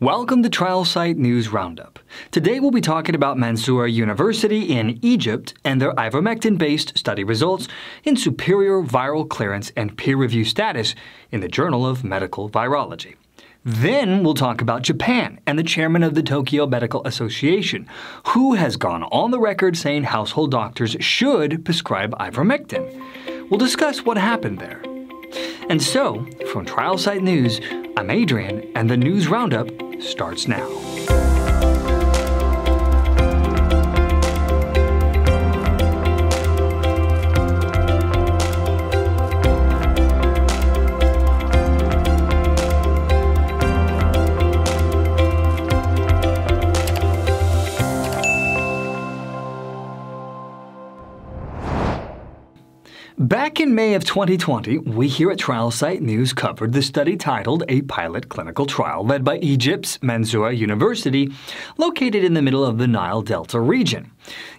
Welcome to Trial Site News Roundup. Today we'll be talking about Mansoura University in Egypt and their ivermectin based study results in superior viral clearance and peer review status in the Journal of Medical Virology. Then we'll talk about Japan and the chairman of the Tokyo Medical Association, who has gone on the record saying household doctors should prescribe ivermectin. We'll discuss what happened there. And so, from Trial Site News, I'm Adrian, and the News Roundup starts now. Back in May of 2020, we here at Trial Site News covered the study titled A Pilot Clinical Trial led by Egypt's Mansoura University, located in the middle of the Nile Delta region.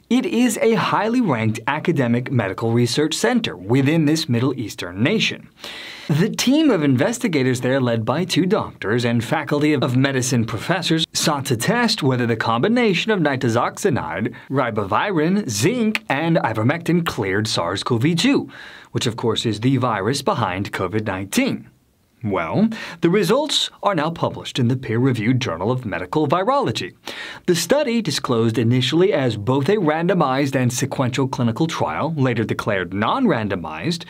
It is a highly ranked academic medical research center within this Middle Eastern nation. The team of investigators there, led by two doctors and faculty of medicine professors, sought to test whether the combination of nitazoxanide, ribavirin, zinc, and ivermectin cleared SARS CoV 2, which of course is the virus behind COVID 19. Well, the results are now published in the peer reviewed Journal of Medical Virology. The study, disclosed initially as both a randomized and sequential clinical trial, later declared non randomized,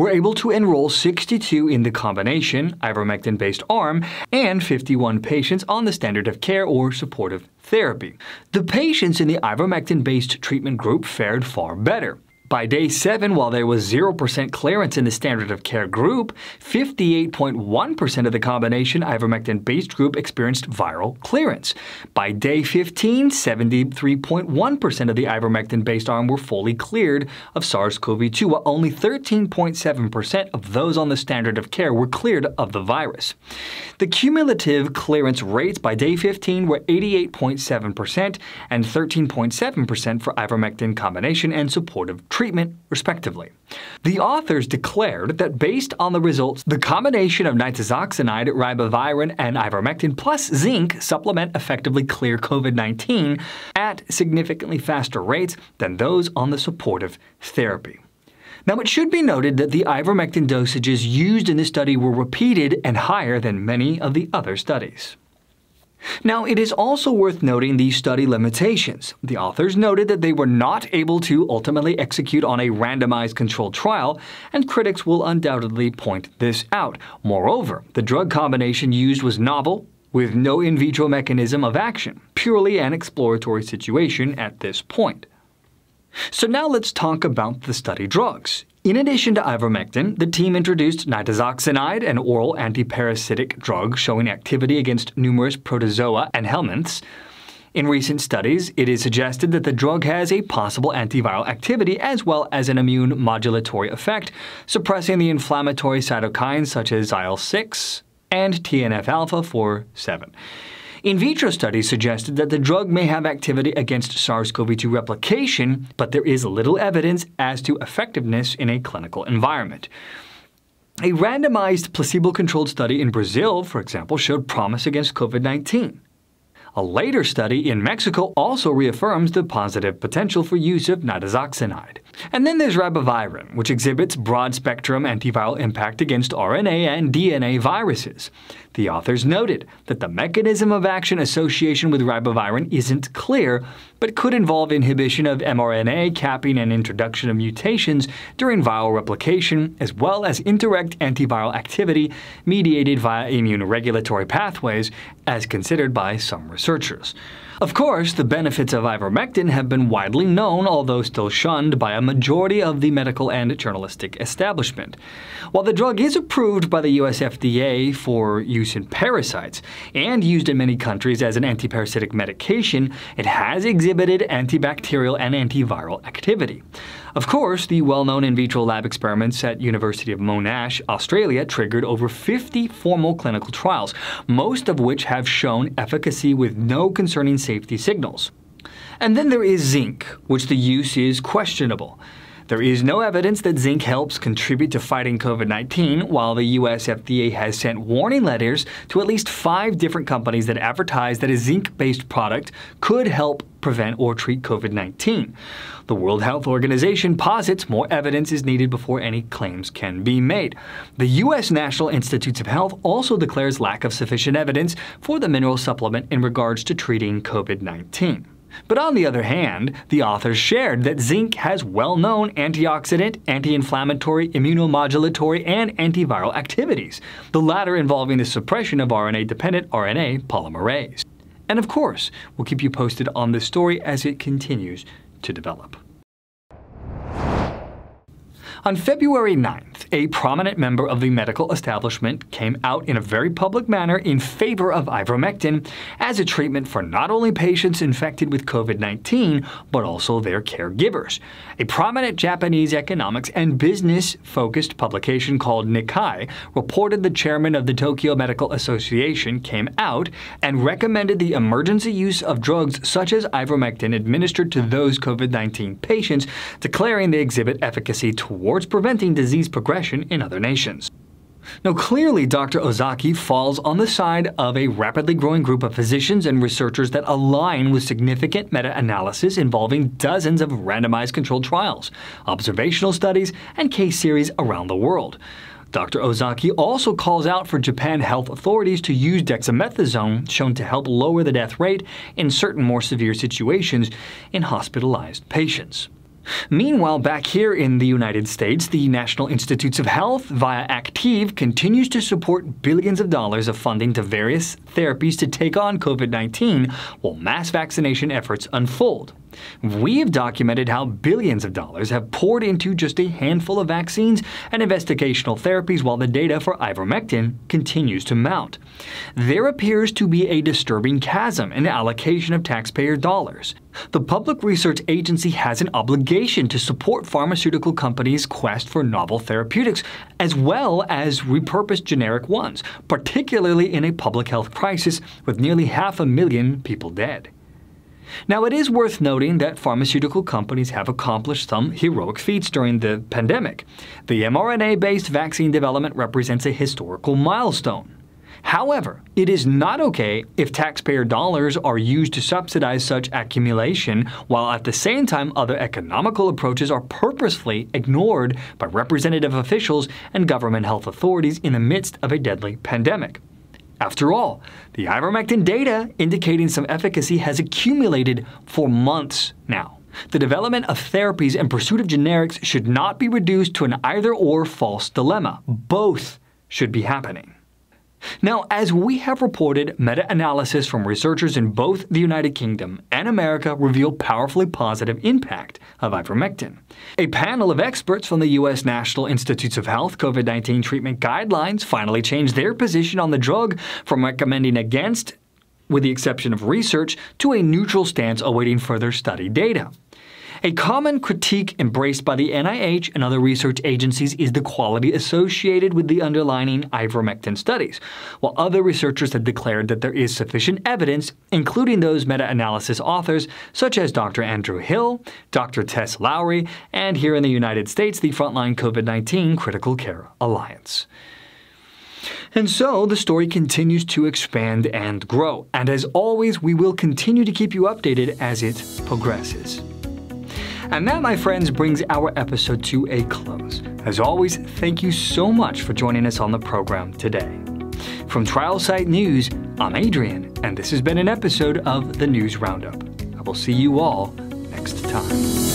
were able to enroll 62 in the combination ivermectin based arm and 51 patients on the standard of care or supportive therapy. The patients in the ivermectin based treatment group fared far better. By day 7, while there was 0% clearance in the standard of care group, 58.1% of the combination ivermectin based group experienced viral clearance. By day 15, 73.1% of the ivermectin based arm were fully cleared of SARS CoV 2, while only 13.7% of those on the standard of care were cleared of the virus. The cumulative clearance rates by day 15 were 88.7% and 13.7% for ivermectin combination and supportive treatment treatment, respectively. The authors declared that based on the results, the combination of nitazoxanide, ribavirin, and ivermectin plus zinc supplement effectively clear COVID 19 at significantly faster rates than those on the supportive therapy. Now, it should be noted that the ivermectin dosages used in this study were repeated and higher than many of the other studies. Now, it is also worth noting the study limitations. The authors noted that they were not able to ultimately execute on a randomized controlled trial, and critics will undoubtedly point this out. Moreover, the drug combination used was novel, with no in vitro mechanism of action, purely an exploratory situation at this point. So now let's talk about the study drugs. In addition to ivermectin, the team introduced nitazoxanide, an oral antiparasitic drug showing activity against numerous protozoa and helminths. In recent studies, it is suggested that the drug has a possible antiviral activity as well as an immune modulatory effect, suppressing the inflammatory cytokines such as IL 6 and TNF alpha 4 7. In vitro studies suggested that the drug may have activity against SARS CoV 2 replication, but there is little evidence as to effectiveness in a clinical environment. A randomized placebo controlled study in Brazil, for example, showed promise against COVID 19. A later study in Mexico also reaffirms the positive potential for use of nitazoxanide. And then there's ribavirin, which exhibits broad spectrum antiviral impact against RNA and DNA viruses. The authors noted that the mechanism of action association with ribavirin isn't clear, but could involve inhibition of mRNA capping and introduction of mutations during viral replication, as well as indirect antiviral activity mediated via immune regulatory pathways, as considered by some researchers. Of course, the benefits of ivermectin have been widely known, although still shunned by a majority of the medical and journalistic establishment. While the drug is approved by the US FDA for use in parasites and used in many countries as an antiparasitic medication, it has exhibited antibacterial and antiviral activity. Of course, the well-known in vitro lab experiments at University of Monash, Australia triggered over 50 formal clinical trials, most of which have shown efficacy with no concerning safety signals. And then there is zinc, which the use is questionable. There is no evidence that zinc helps contribute to fighting COVID 19, while the US FDA has sent warning letters to at least five different companies that advertise that a zinc based product could help prevent or treat COVID 19. The World Health Organization posits more evidence is needed before any claims can be made. The U.S. National Institutes of Health also declares lack of sufficient evidence for the mineral supplement in regards to treating COVID 19. But on the other hand, the authors shared that zinc has well known antioxidant, anti inflammatory, immunomodulatory, and antiviral activities, the latter involving the suppression of RNA dependent RNA polymerase. And of course, we'll keep you posted on this story as it continues to develop. On February 9th, a prominent member of the medical establishment came out in a very public manner in favor of ivermectin as a treatment for not only patients infected with COVID 19, but also their caregivers. A prominent Japanese economics and business focused publication called Nikkei reported the chairman of the Tokyo Medical Association came out and recommended the emergency use of drugs such as ivermectin administered to those COVID 19 patients, declaring they exhibit efficacy towards preventing disease progression in other nations. Now, clearly, Dr. Ozaki falls on the side of a rapidly growing group of physicians and researchers that align with significant meta analysis involving dozens of randomized controlled trials, observational studies, and case series around the world. Dr. Ozaki also calls out for Japan health authorities to use dexamethasone, shown to help lower the death rate in certain more severe situations in hospitalized patients. Meanwhile, back here in the United States, the National Institutes of Health, via ACTIV, continues to support billions of dollars of funding to various therapies to take on COVID 19 while mass vaccination efforts unfold. We've documented how billions of dollars have poured into just a handful of vaccines and investigational therapies while the data for ivermectin continues to mount. There appears to be a disturbing chasm in the allocation of taxpayer dollars. The Public Research Agency has an obligation to support pharmaceutical companies' quest for novel therapeutics, as well as repurposed generic ones, particularly in a public health crisis with nearly half a million people dead. Now, it is worth noting that pharmaceutical companies have accomplished some heroic feats during the pandemic. The mRNA based vaccine development represents a historical milestone. However, it is not okay if taxpayer dollars are used to subsidize such accumulation, while at the same time other economical approaches are purposefully ignored by representative officials and government health authorities in the midst of a deadly pandemic. After all, the ivermectin data indicating some efficacy has accumulated for months now. The development of therapies and pursuit of generics should not be reduced to an either or false dilemma. Both should be happening. Now, as we have reported, meta analysis from researchers in both the United Kingdom and America reveal powerfully positive impact of ivermectin. A panel of experts from the U.S. National Institutes of Health COVID 19 treatment guidelines finally changed their position on the drug from recommending against, with the exception of research, to a neutral stance awaiting further study data. A common critique embraced by the NIH and other research agencies is the quality associated with the underlying ivermectin studies, while other researchers have declared that there is sufficient evidence, including those meta analysis authors such as Dr. Andrew Hill, Dr. Tess Lawrie, and here in the United States, the Frontline COVID 19 Critical Care Alliance. And so the story continues to expand and grow. And as always, we will continue to keep you updated as it progresses. And that, my friends, brings our episode to a close. As always, thank you so much for joining us on the program today. From Trial Site News, I'm Adrian, and this has been an episode of the News Roundup. I will see you all next time.